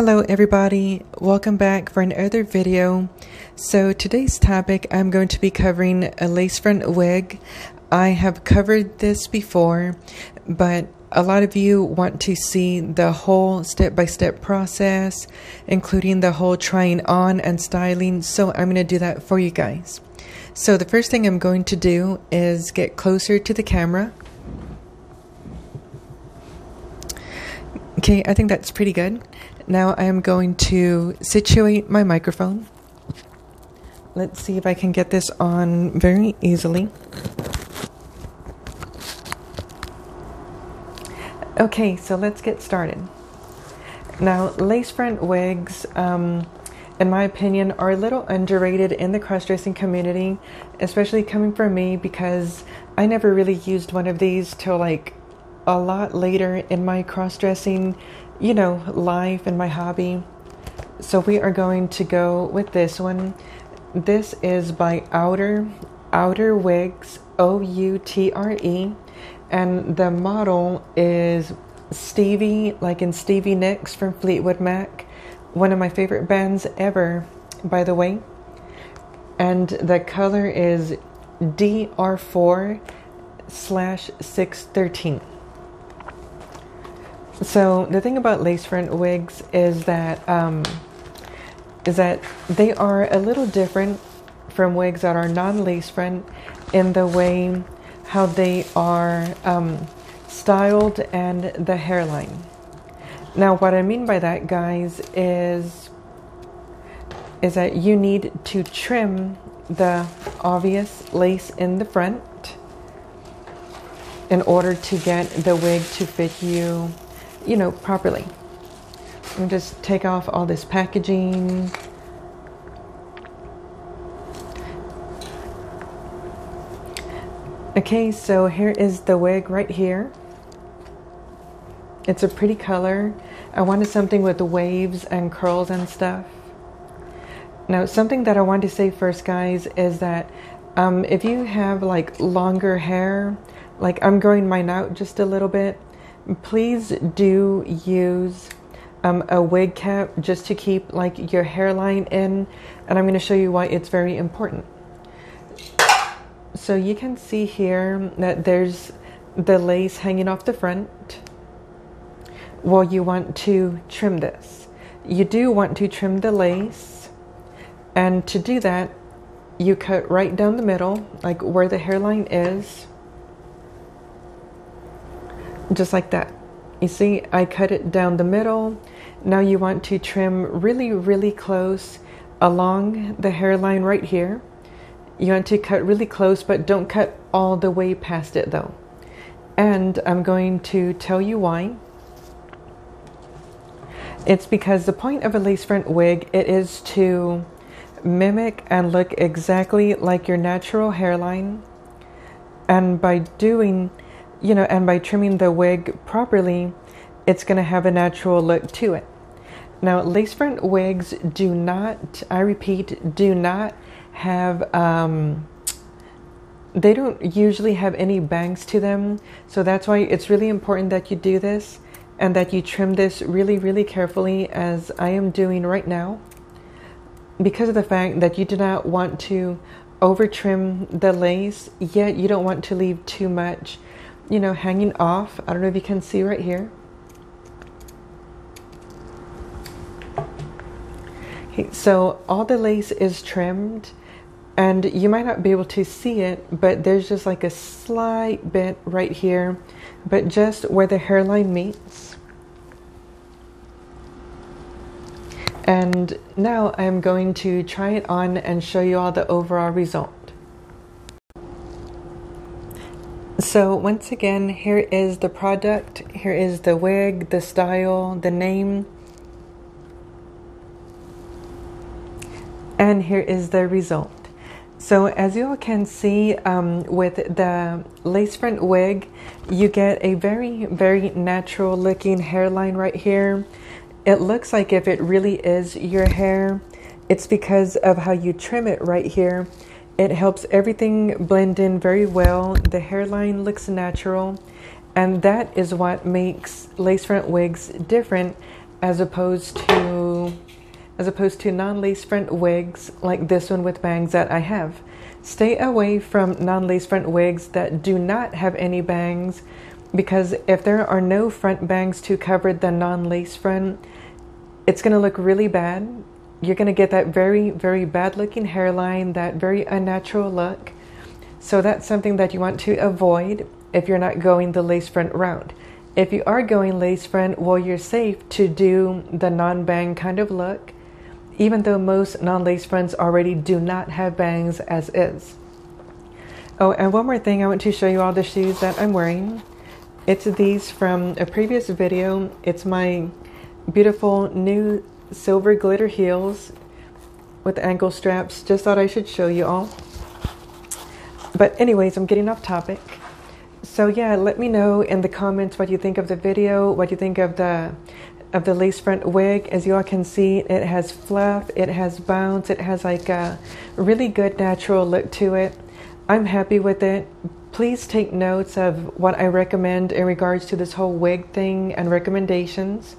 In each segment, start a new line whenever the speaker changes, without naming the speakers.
Hello everybody, welcome back for another video. So today's topic I'm going to be covering a lace front wig. I have covered this before, but a lot of you want to see the whole step-by-step -step process, including the whole trying on and styling, so I'm going to do that for you guys. So the first thing I'm going to do is get closer to the camera. Okay, I think that's pretty good. Now I am going to situate my microphone. Let's see if I can get this on very easily. Okay, so let's get started. Now, lace front wigs, um, in my opinion, are a little underrated in the cross dressing community, especially coming from me because I never really used one of these till like a lot later in my cross dressing you know, life and my hobby. So we are going to go with this one. This is by Outer Outer Wigs, O U T R E. And the model is Stevie, like in Stevie Nicks from Fleetwood Mac. One of my favorite bands ever, by the way. And the color is DR4 slash 613. So the thing about lace front wigs is that um, is that they are a little different from wigs that are non-lace front in the way how they are um, styled and the hairline. Now, what I mean by that, guys, is is that you need to trim the obvious lace in the front in order to get the wig to fit you you know, properly. And just take off all this packaging. Okay, so here is the wig right here. It's a pretty color. I wanted something with waves and curls and stuff. Now, something that I want to say first, guys, is that um, if you have like longer hair, like I'm growing mine out just a little bit, please do use um, a wig cap just to keep like your hairline in and I'm going to show you why it's very important. So you can see here that there's the lace hanging off the front. Well, you want to trim this. You do want to trim the lace and to do that you cut right down the middle like where the hairline is just like that. You see, I cut it down the middle. Now you want to trim really, really close along the hairline right here. You want to cut really close, but don't cut all the way past it though. And I'm going to tell you why. It's because the point of a lace front wig, it is to mimic and look exactly like your natural hairline. And by doing you know, and by trimming the wig properly, it's going to have a natural look to it. Now, lace front wigs do not, I repeat, do not have, um, they don't usually have any bangs to them. So that's why it's really important that you do this and that you trim this really, really carefully as I am doing right now. Because of the fact that you do not want to over trim the lace, yet you don't want to leave too much you know, hanging off. I don't know if you can see right here. Okay, so all the lace is trimmed and you might not be able to see it, but there's just like a slight bit right here, but just where the hairline meets. And now I'm going to try it on and show you all the overall result. So once again, here is the product. Here is the wig, the style, the name. And here is the result. So as you all can see um, with the lace front wig, you get a very, very natural looking hairline right here. It looks like if it really is your hair, it's because of how you trim it right here. It helps everything blend in very well. The hairline looks natural. And that is what makes lace front wigs different as opposed to as opposed to non-lace front wigs like this one with bangs that I have. Stay away from non-lace front wigs that do not have any bangs because if there are no front bangs to cover the non-lace front, it's going to look really bad. You're going to get that very, very bad looking hairline, that very unnatural look. So that's something that you want to avoid if you're not going the lace front route. If you are going lace front, well, you're safe to do the non bang kind of look even though most non-lace fronts already do not have bangs as is. Oh, and one more thing, I want to show you all the shoes that I'm wearing. It's these from a previous video. It's my beautiful new silver glitter heels with ankle straps. Just thought I should show you all. But anyways, I'm getting off topic. So yeah, let me know in the comments what you think of the video, what you think of the of the lace front wig. As you all can see, it has fluff, it has bounce, it has like a really good natural look to it. I'm happy with it. Please take notes of what I recommend in regards to this whole wig thing and recommendations.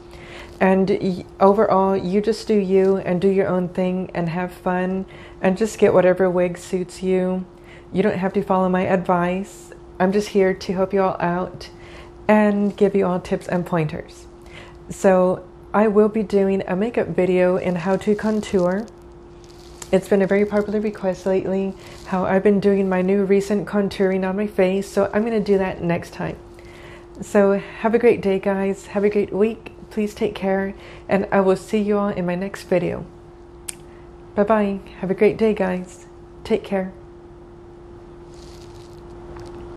And overall, you just do you and do your own thing and have fun and just get whatever wig suits you. You don't have to follow my advice. I'm just here to help you all out and give you all tips and pointers. So I will be doing a makeup video in how to contour. It's been a very popular request lately, how I've been doing my new recent contouring on my face, so I'm going to do that next time. So have a great day, guys. Have a great week. Please take care, and I will see you all in my next video. Bye-bye. Have a great day, guys. Take care.